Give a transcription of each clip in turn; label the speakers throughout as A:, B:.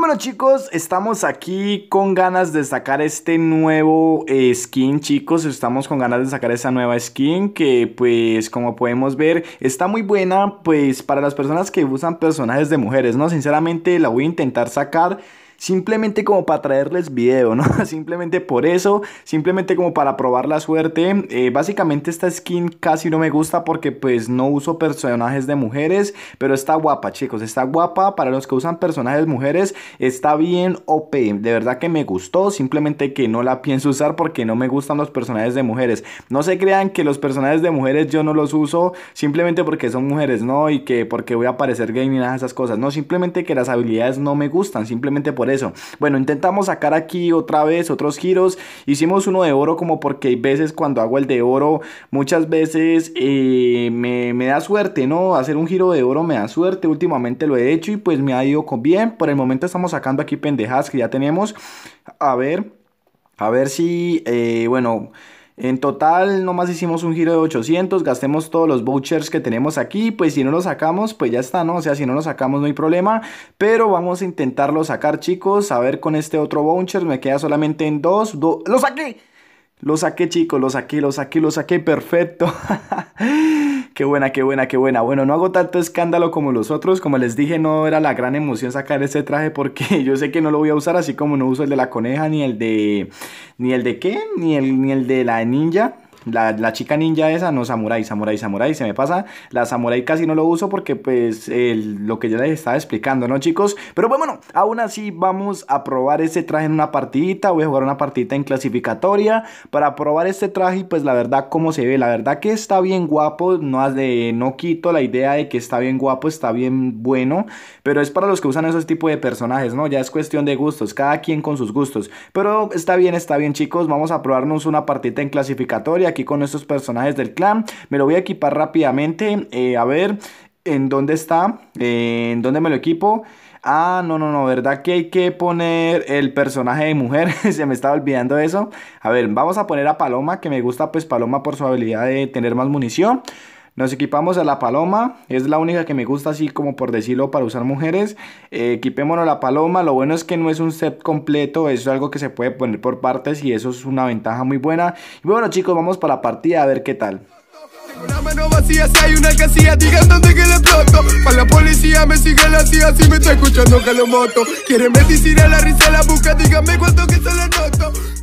A: bueno chicos, estamos aquí con ganas de sacar este nuevo eh, skin chicos, estamos con ganas de sacar esa nueva skin que pues como podemos ver está muy buena pues para las personas que usan personajes de mujeres, ¿no? Sinceramente la voy a intentar sacar simplemente como para traerles video, ¿no? simplemente por eso, simplemente como para probar la suerte. Eh, básicamente esta skin casi no me gusta porque pues no uso personajes de mujeres, pero está guapa chicos, está guapa para los que usan personajes mujeres, está bien OP, de verdad que me gustó, simplemente que no la pienso usar porque no me gustan los personajes de mujeres. No se crean que los personajes de mujeres yo no los uso simplemente porque son mujeres, ¿no? Y que porque voy a parecer gay ni nada de esas cosas, no, simplemente que las habilidades no me gustan, simplemente por eso. Bueno, intentamos sacar aquí otra vez otros giros. Hicimos uno de oro como porque hay veces cuando hago el de oro, muchas veces eh, me, da suerte, ¿no? Hacer un giro de oro me da suerte. Últimamente lo he hecho y pues me ha ido con bien. Por el momento estamos sacando aquí pendejas que ya tenemos. A ver, a ver si, eh, bueno... En total nomás hicimos un giro de 800, gastemos todos los vouchers que tenemos aquí, pues si no los sacamos, pues ya está, ¿no? O sea, si no los sacamos no hay problema, pero vamos a intentarlo sacar, chicos, a ver con este otro voucher, me queda solamente en dos, ¡lo saqué! Lo saqué, chicos, lo saqué, lo saqué, lo saqué, perfecto. qué buena, qué buena, qué buena. Bueno, no hago tanto escándalo como los otros. Como les dije, no era la gran emoción sacar ese traje porque yo sé que no lo voy a usar, así como no uso el de la coneja, ni el de... ¿Ni el de qué? Ni el, ni el de la ninja. La, chica ninja esa, no samurai, samurai, samurai, se me pasa. La samurai casi no lo uso porque pues lo que ya les estaba explicando, ¿no chicos? Pero pues, bueno, aún así vamos a probar ese traje en una partidita. Voy a jugar una partidita en clasificatoria para probar este traje y pues la verdad cómo se ve. La verdad que está bien guapo, no, de, no quito la idea de que está bien guapo, está bien bueno. Pero es para los que usan esos tipos de personajes, ¿no? Ya es cuestión de gustos, cada quien con sus gustos. Pero está bien, está bien chicos, vamos a probarnos una partidita en clasificatoria aquí con estos personajes del clan. Me lo voy a equipar rápidamente. Eh, a ver, ¿en dónde está? Eh, ¿En dónde me lo equipo? Ah, no, no, no, ¿verdad que hay que poner el personaje de mujer? Se me estaba olvidando eso. A ver, vamos a poner a Paloma, que me gusta pues Paloma por su habilidad de tener más munición. Nos equipamos a la paloma, es la única que me gusta así como por decirlo para usar mujeres. Eh, equipémonos la paloma, lo bueno es que no es un set completo, es algo que se puede poner por partes y eso es una ventaja muy buena. Y bueno chicos, vamos para la partida a ver qué tal.
B: Una mano vacía, si hay una digan dónde que la policía me me está escuchando la risa la busca, díganme cuánto que noto.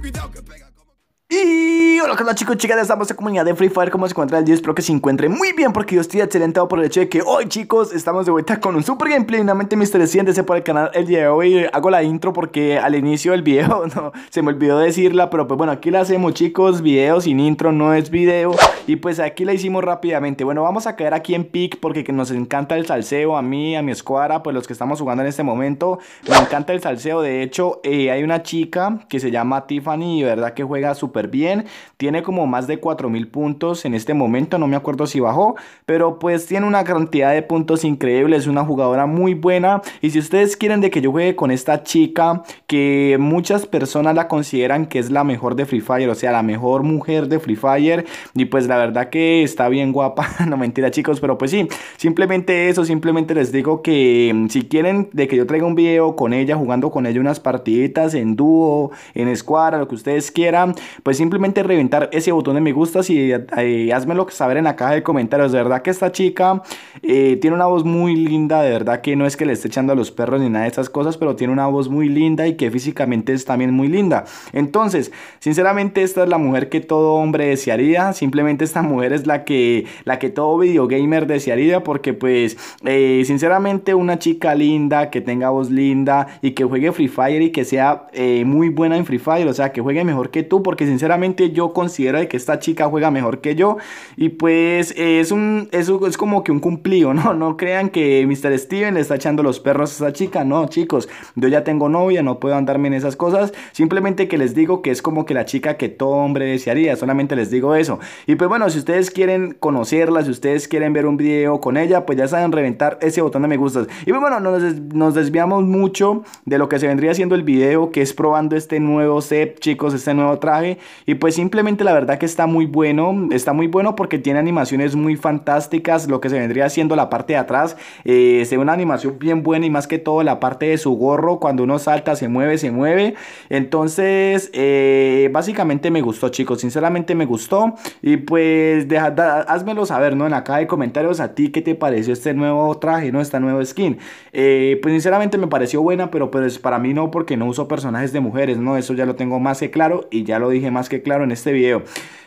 A: Y hola, hola chicos, chicas, estamos en comunidad de Free Fire, ¿cómo se encuentra el día? Espero que se encuentre muy bien porque yo estoy excelentado por el hecho de que hoy chicos estamos de vuelta con un super gameplay Nuevamente Mr. Siéntese por el canal el día de hoy. Hago la intro porque al inicio del video no, se me olvidó decirla Pero pues bueno, aquí la hacemos chicos, video sin intro no es video Y pues aquí la hicimos rápidamente Bueno, vamos a caer aquí en pick porque nos encanta el salseo A mí, a mi escuadra, pues los que estamos jugando en este momento Me encanta el salseo, de hecho eh, hay una chica que se llama Tiffany Y verdad que juega súper bien. Tiene como más de 4000 puntos en este momento, no me acuerdo si bajó, pero pues tiene una cantidad de puntos increíbles, es una jugadora muy buena. Y si ustedes quieren de que yo juegue con esta chica, que muchas personas la consideran que es la mejor de Free Fire, o sea, la mejor mujer de Free Fire, y pues la verdad que está bien guapa, no mentira chicos, pero pues sí, simplemente eso, simplemente les digo que mm, si quieren de que yo traiga un video con ella, jugando con ella unas partiditas en dúo, en escuadra, lo que ustedes quieran, pues simplemente reventar ese botón de me gusta y eh, hazmelo saber en la caja de comentarios. De verdad que esta chica eh, tiene una voz muy linda, de verdad que no es que le esté echando a los perros ni nada de esas cosas, pero tiene una voz muy linda y que físicamente es también muy linda. Entonces, sinceramente esta es la mujer que todo hombre desearía, simplemente esta mujer es la que, la que todo videogamer desearía porque pues eh, sinceramente una chica linda, que tenga voz linda y que juegue Free Fire y que sea muy buena en Free Fire, o sea que juegue mejor que tú porque sinceramente yo considero que esta chica juega mejor que yo y pues es un eso es como que un cumplido, ¿no? No crean que Mr. Steven le está echando los perros a esta chica, no, chicos, yo ya tengo novia, no puedo andarme en esas cosas, simplemente que les digo que es como que la chica que todo hombre desearía, solamente les digo eso. Y pues bueno, si ustedes quieren conocerla, si ustedes quieren ver un video con ella, pues ya saben reventar ese botón de me gustas. Y pues bueno, nos, desviamos mucho de lo que se vendría haciendo el video, que es probando este nuevo set, chicos, este nuevo traje. Y pues simplemente la verdad que está muy bueno, está muy bueno porque tiene animaciones muy fantásticas, lo que se vendría siendo la parte de atrás, eh, ve una animación bien buena y más que todo la parte de su gorro, cuando uno salta se mueve, se mueve. Entonces, eh, básicamente me gustó chicos, sinceramente me gustó. Y pues deja, házmelo saber, ¿no? En la caja de comentarios a ti qué te pareció este nuevo traje, ¿no? Esta nueva skin. Eh, pues sinceramente me pareció buena, pero pues para mí no porque no uso personajes de mujeres, ¿no? Eso ya lo tengo más que claro y ya lo dije más que claro en este video.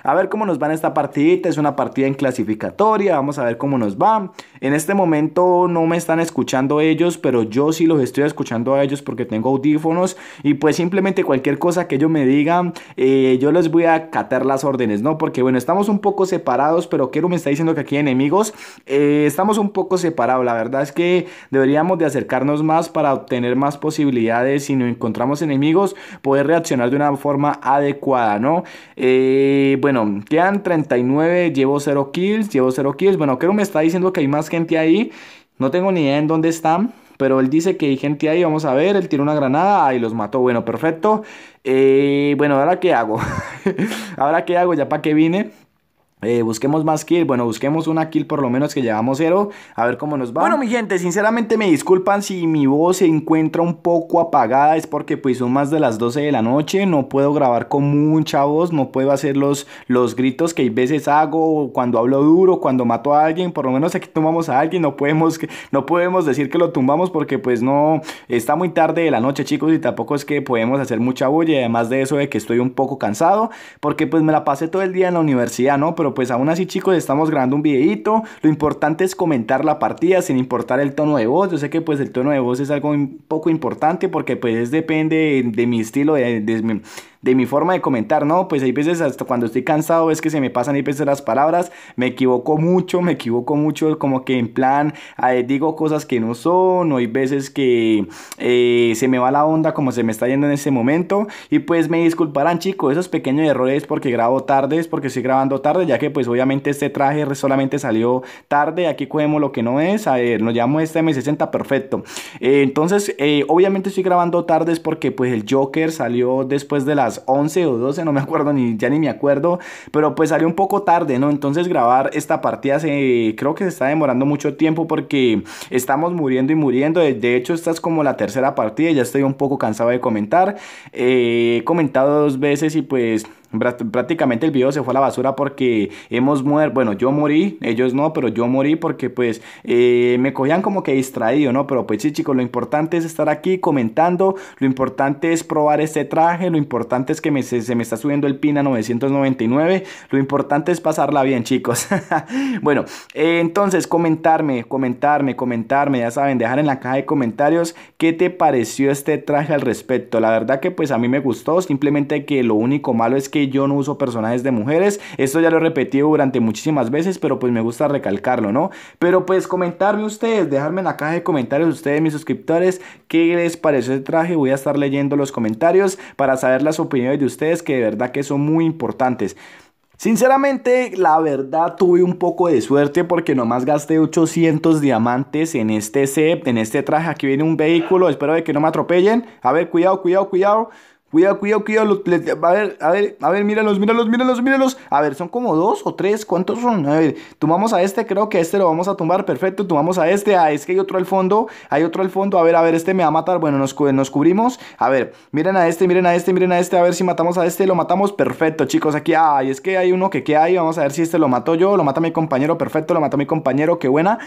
A: A ver cómo nos va en esta partidita, es una partida en clasificatoria, vamos a ver cómo nos va. En este momento no me están escuchando ellos, pero yo sí los estoy escuchando a ellos porque tengo audífonos y pues simplemente cualquier cosa que ellos me digan, eh, yo les voy a acatar las órdenes, ¿no? Porque bueno, estamos un poco separados, pero quiero me está diciendo que aquí hay enemigos, eh, estamos un poco separados, la verdad es que deberíamos de acercarnos más para obtener más posibilidades si no encontramos enemigos, poder reaccionar de una forma adecuada, ¿no? Eh, bueno, quedan 39, llevo 0 kills, llevo 0 kills. Bueno, creo me está diciendo que hay más gente ahí. No tengo ni idea en dónde están. Pero él dice que hay gente ahí, vamos a ver, él tiró una granada, y los mató, bueno, perfecto. Eh, bueno, ¿ahora qué hago? ¿Ahora qué hago? ¿Ya para qué vine? Eh, busquemos más kill, bueno, busquemos una kill por lo menos que llevamos cero, a ver cómo nos va. Bueno, mi gente, sinceramente me disculpan si mi voz se encuentra un poco apagada, es porque pues son más de las 12 de la noche, no puedo grabar con mucha voz, no puedo hacer los, los gritos que a veces hago cuando hablo duro, cuando mato a alguien, por lo menos aquí tumbamos a alguien, no podemos, no podemos decir que lo tumbamos porque pues no, está muy tarde de la noche chicos y tampoco es que podemos hacer mucha bulla además de eso de que estoy un poco cansado, porque pues me la pasé todo el día en la universidad, ¿no? Pero pues aún así chicos estamos grabando un videito. Lo importante es comentar la partida sin importar el tono de voz. Yo sé que pues el tono de voz es algo poco importante porque pues depende de, mi estilo, de, de, de mi forma de comentar, ¿no? Pues hay veces hasta cuando estoy cansado es que se me pasan hay veces las palabras, me equivoco mucho, me equivoco mucho como que en plan digo cosas que no son, o hay veces que eh, se me va la onda como se me está yendo en ese momento y pues me disculparán chicos, esos pequeños errores porque grabo tarde, es porque estoy grabando tarde, ya que pues obviamente este traje solamente salió tarde, aquí cogemos lo que no es, a ver, nos llamo este M60, perfecto. Eh, entonces, eh, obviamente estoy grabando tarde es porque pues el Joker salió después de las 11 o 12, no me acuerdo ni ya ni me acuerdo, pero pues salió un poco tarde, ¿no? Entonces grabar esta partida se creo que se está demorando mucho tiempo porque estamos muriendo y muriendo. De hecho, esta es como la tercera partida, ya estoy un poco cansado de comentar. Eh, he comentado dos veces y pues prácticamente el video se fue a la basura porque hemos muerto, bueno, yo morí, ellos no, pero yo morí porque pues eh, me cogían como que distraído, ¿no? Pero pues sí, chicos, lo importante es estar aquí comentando, lo importante es probar este traje, lo importante es que me, se, me está subiendo el pin a 999, lo importante es pasarla bien, chicos. bueno, eh, entonces comentarme, comentarme, comentarme, ya saben, dejar en la caja de comentarios qué te pareció este traje al respecto. La verdad que pues a mí me gustó, simplemente que lo único malo es que yo no uso personajes de mujeres. Esto ya lo he repetido durante muchísimas veces, pero pues me gusta recalcarlo, ¿no? Pero pues comentarme ustedes, dejarme en la caja de comentarios ustedes, mis suscriptores, qué les pareció el traje. Voy a estar leyendo los comentarios para saber las opiniones de ustedes, que de verdad que son muy importantes. Sinceramente, la verdad tuve un poco de suerte porque nomás gasté 800 diamantes en este set, en este traje. Aquí viene un vehículo, espero de que no me atropellen. A ver, cuidado, cuidado, cuidado. Cuidado, cuidado, cuidado. A ver, a ver, a ver, míralos, míralos, míralos, míralos. A ver, son como dos o tres. ¿Cuántos son? A ver, tomamos a este. Creo que este lo vamos a tumbar. Perfecto, tomamos a este. Ah, es que hay otro al fondo. Hay otro al fondo. A ver, a ver, este me va a matar. Bueno, nos, nos cubrimos. A ver, miren a este, miren a este, miren a este. A ver si matamos a este. Lo matamos. Perfecto, chicos. Aquí, ay, es que hay uno que queda ahí. Vamos a ver si este lo mató yo. Lo mata mi compañero. Perfecto, lo mata mi compañero. Qué buena.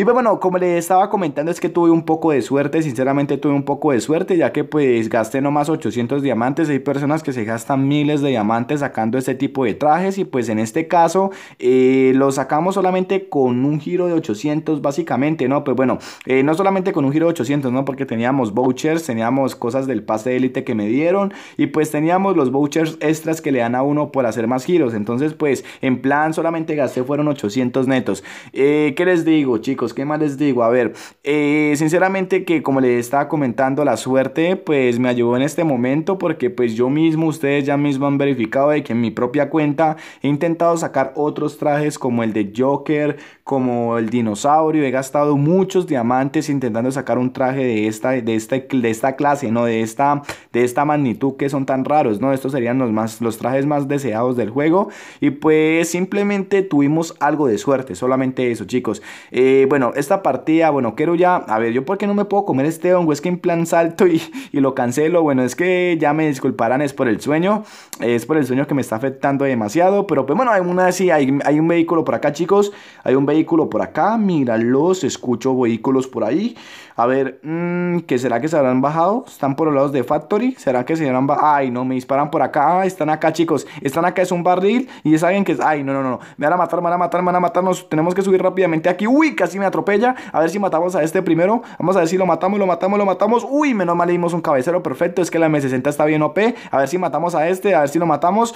A: Y pues bueno, como les estaba comentando es que tuve un poco de suerte, sinceramente tuve un poco de suerte ya que pues gasté nomás 800 diamantes, hay personas que se gastan miles de diamantes sacando este tipo de trajes y pues en este caso eh, lo sacamos solamente con un giro de 800 básicamente, ¿no? Pues bueno, eh, no solamente con un giro de 800, ¿no? Porque teníamos vouchers, teníamos cosas del pase de élite que me dieron y pues teníamos los vouchers extras que le dan a uno por hacer más giros, entonces pues en plan solamente gasté fueron 800 netos. Eh, ¿Qué les digo chicos? Chicos, ¿qué más les digo? A ver, eh, sinceramente que como les estaba comentando, la suerte pues me ayudó en este momento porque pues yo mismo, ustedes ya mismo han verificado de que en mi propia cuenta he intentado sacar otros trajes como el de Joker, como el dinosaurio, he gastado muchos diamantes intentando sacar un traje de esta, de esta, de esta clase, ¿no? De esta, de esta magnitud que son tan raros, ¿no? Estos serían los, más, los trajes más deseados del juego y pues simplemente tuvimos algo de suerte, solamente eso chicos. Eh, bueno, esta partida, bueno, quiero ya, a ver, yo por qué no me puedo comer este hongo, es que en plan salto y, y lo cancelo, bueno, es que ya me disculparán, es por el sueño, es por el sueño que me está afectando demasiado, pero pues bueno, hay una sí, hay, hay un vehículo por acá chicos, hay un vehículo por acá, míralos, escucho vehículos por ahí, a ver, mmm, ¿qué será que se habrán bajado? ¿Están por los lados de Factory? ¿Será que se habrán bajado? Ay, no, me disparan por acá. están acá, chicos. Están acá, es un barril. Y es alguien que es... Ay, no, no, no. Me van a matar, me van a matar, me van a matar. Nos tenemos que subir rápidamente aquí. Uy, casi me atropella. A ver si matamos a este primero. Vamos a ver si lo matamos, lo matamos, lo matamos. Uy, menos mal le dimos un cabecero perfecto. Es que la M60 está bien OP. A ver si matamos a este, a ver si lo matamos.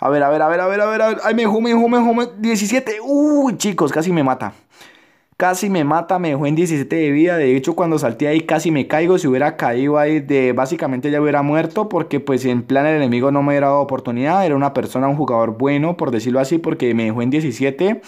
A: A ver, a ver, a ver, a ver, a ver. Ay, me dejó, me dejó, me dejó. 17. Uy, chicos, casi me mata. Casi me mata, me dejó en 17 de vida. De hecho, cuando salté ahí casi me caigo. Si hubiera caído ahí, de básicamente ya hubiera muerto. Porque pues en plan el enemigo no me hubiera dado oportunidad. Era una persona, un jugador bueno, por decirlo así, porque me dejó en 17.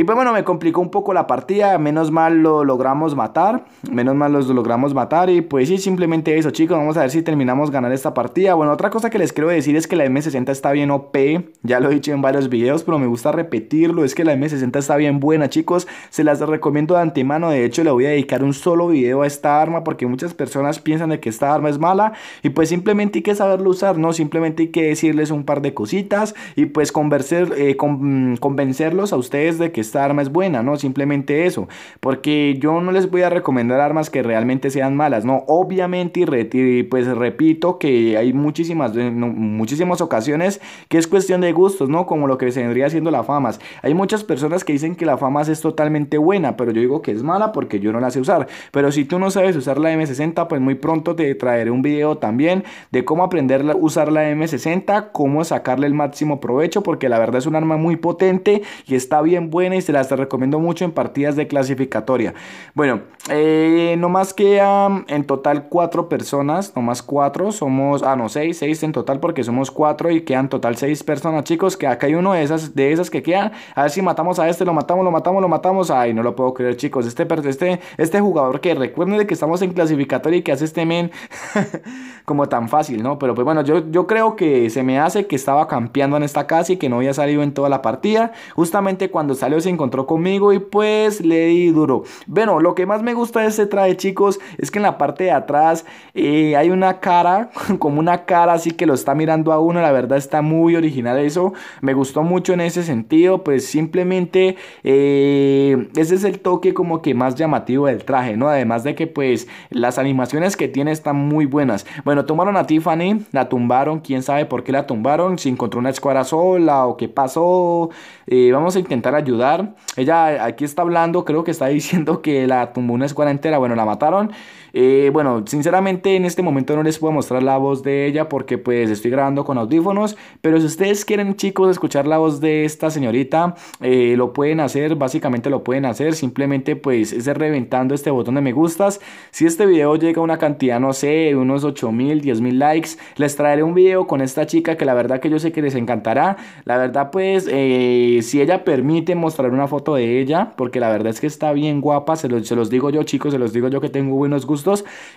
A: Y pues bueno, me complicó un poco la partida, menos mal lo logramos matar, menos mal los logramos matar. Y pues sí, simplemente eso chicos, vamos a ver si terminamos ganar esta partida. Bueno, otra cosa que les quiero decir es que la M60 está bien OP, ya lo he dicho en varios videos, pero me gusta repetirlo, es que la M60 está bien buena chicos, se las recomiendo de antemano, de hecho le voy a dedicar un solo video a esta arma porque muchas personas piensan de que esta arma es mala. Y pues simplemente hay que saberlo usar, ¿no? Simplemente hay que decirles un par de cositas y pues convencer, eh, convencerlos a ustedes de que esta arma es buena, ¿no? Simplemente eso, porque yo no les voy a recomendar armas que realmente sean malas, ¿no? Obviamente, y, pues repito que hay muchísimas, muchísimas ocasiones que es cuestión de gustos, ¿no? Como lo que se vendría haciendo la famas. Hay muchas personas que dicen que la famas es totalmente buena, pero yo digo que es mala porque yo no la sé usar. Pero si tú no sabes usar la M60, pues muy pronto te traeré un video también de cómo aprender a usar la M60, cómo sacarle el máximo provecho, porque la verdad es un arma muy potente y está bien buena y se las recomiendo mucho en partidas de clasificatoria. Bueno, eh, no quedan en total cuatro personas, no más cuatro, somos, ah no, seis, seis en total porque somos cuatro y quedan total seis personas, chicos, que acá hay uno de esas, de esas que quedan, a ver si matamos a este, lo matamos, lo matamos, lo matamos, ay, no lo puedo creer, chicos, este, este, este jugador que recuerden de que estamos en clasificatoria y que hace este men como tan fácil, ¿no? Pero pues bueno, yo, yo creo que se me hace que estaba campeando en esta casa y que no había salido en toda la partida, justamente cuando salió se encontró conmigo y pues le di duro. Bueno, lo que más me gusta de este traje, chicos, es que en la parte de atrás eh, hay una cara, como una cara así que lo está mirando a uno. La verdad está muy original eso. Me gustó mucho en ese sentido. Pues simplemente eh, ese es el toque como que más llamativo del traje, ¿no? Además de que pues las animaciones que tiene están muy buenas. Bueno, tomaron a Tiffany, la tumbaron. Quién sabe por qué la tumbaron. Si encontró una escuadra sola o qué pasó. Eh, vamos a intentar ayudar. Ella aquí está hablando, creo que está diciendo que la tumbó una escuadra entera. Bueno, la mataron. Eh, bueno, sinceramente en este momento no les puedo mostrar la voz de ella porque pues estoy grabando con audífonos. Pero si ustedes quieren chicos escuchar la voz de esta señorita, eh, lo pueden hacer, básicamente lo pueden hacer. Simplemente pues es reventando este botón de me gustas. Si este video llega a una cantidad, no sé, unos 8 mil, 10 mil likes, les traeré un video con esta chica que la verdad que yo sé que les encantará. La verdad pues eh, si ella permite mostrar una foto de ella, porque la verdad es que está bien guapa, se, se los digo yo chicos, se los digo yo que tengo buenos gustos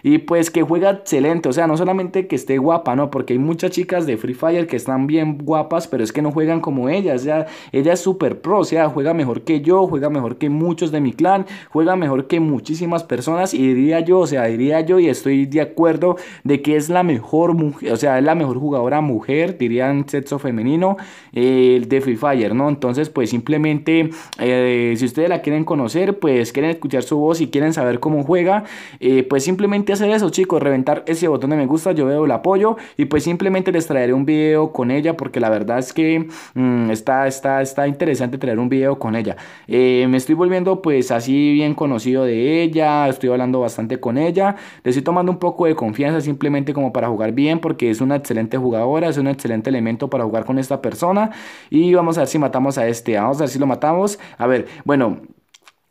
A: y pues que juega excelente, o sea, no solamente que esté guapa, no, porque hay muchas chicas de Free Fire que están bien guapas, pero es que no juegan como ella, o sea, ella es súper pro, o sea, juega mejor que yo, juega mejor que muchos de mi clan, juega mejor que muchísimas personas y diría yo, o sea, diría yo y estoy de acuerdo de que es la mejor mujer, o sea, es la mejor jugadora mujer, dirían sexo femenino eh, de Free Fire, ¿no? Entonces, pues simplemente, eh, si ustedes la quieren conocer, pues quieren escuchar su voz y quieren saber cómo juega, eh, pues simplemente hacer eso, chicos, reventar ese botón de me gusta, yo veo el apoyo y pues simplemente les traeré un video con ella porque la verdad es que mm, está, está, está interesante traer un video con ella. Eh, me estoy volviendo pues así bien conocido de ella, estoy hablando bastante con ella, le estoy tomando un poco de confianza simplemente como para jugar bien porque es una excelente jugadora, es un excelente elemento para jugar con esta persona y vamos a ver si matamos a este, vamos a ver si lo matamos. A ver, bueno,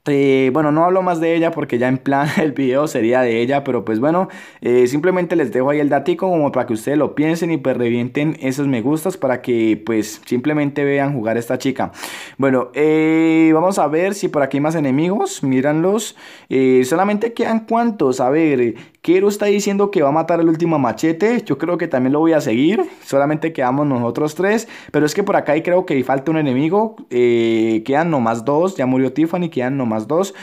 A: Eh, bueno, no hablo más de ella porque ya en plan el video sería de ella, pero pues bueno, eh, simplemente les dejo ahí el datico como para que ustedes lo piensen y pues revienten esos me gustas para que pues simplemente vean jugar esta chica. Bueno, eh, vamos a ver si por aquí hay más enemigos, míranlos. solamente quedan cuantos, a ver, Kero está diciendo que va a matar el último machete. Yo creo que también lo voy a seguir. Solamente quedamos nosotros tres. Pero es que por acá creo que falta un enemigo. quedan nomás dos. Ya murió Tiffany. Quedan nomás más dos.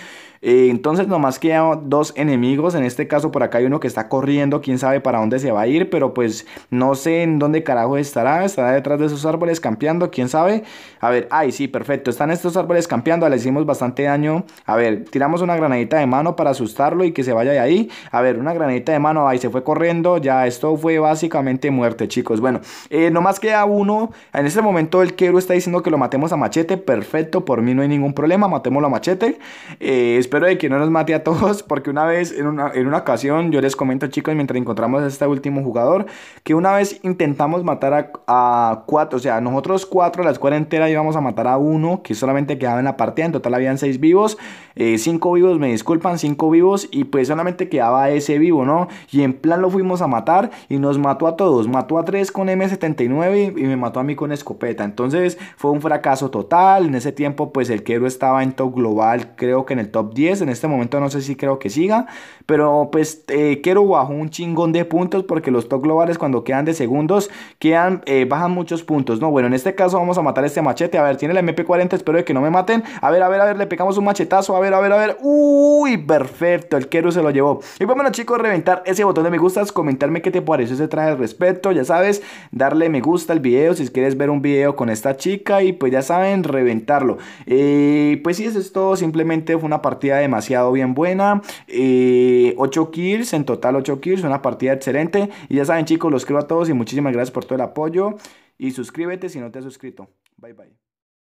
A: Eh, entonces nomás quedan dos enemigos, en este caso por acá hay uno que está corriendo, quién sabe para dónde se va a ir, pero pues no sé en dónde carajo estará, estará detrás de esos árboles campeando, quién sabe. A ver, ay sí, perfecto, están estos árboles campeando, le hicimos bastante daño. A ver, tiramos una granadita de mano para asustarlo y que se vaya de ahí. A ver, una granadita de mano, ahí se fue corriendo, ya esto fue básicamente muerte chicos. Bueno, eh, nomás queda uno, en este momento el Kero está diciendo que lo matemos a machete, perfecto, por mí no hay ningún problema, matémoslo a machete. Eh, espero de que no nos mate a todos, porque una vez, en una, en una ocasión, yo les comento chicos, mientras encontramos a este último jugador, que una vez intentamos matar a, cuatro, o sea, nosotros cuatro, la escuela entera íbamos a matar a uno, que solamente quedaba en la partida, en total habían seis vivos, eh, cinco vivos, me disculpan, cinco vivos, y pues solamente quedaba ese vivo, ¿no? Y en plan lo fuimos a matar y nos mató a todos, mató a tres con M79 y, me mató a mí con escopeta, entonces fue un fracaso total, en ese tiempo pues el Kero estaba en top global, creo que en el top 10, en este momento no sé si creo que siga, pero pues eh, quiero bajo un chingón de puntos porque los top globales cuando quedan de segundos quedan, eh, bajan muchos puntos, ¿no? Bueno, en este caso vamos a matar este machete, a ver, tiene la MP40, espero que no me maten, a ver, a ver, a ver, le pegamos un machetazo, a ver, a ver, a ver, uy, perfecto, el Kero se lo llevó. Y pues, bueno chicos, reventar ese botón de me gustas, comentarme qué te pareció ese traje de respeto, ya sabes, darle me gusta al video si quieres ver un video con esta chica y pues ya saben, reventarlo. Eh, pues sí, eso es todo, simplemente fue una partida de demasiado bien buena. 8 eh, kills, en total 8 kills, una partida excelente. Y ya saben chicos, los quiero a todos y muchísimas gracias por todo el apoyo. Y suscríbete si no te has suscrito. Bye bye.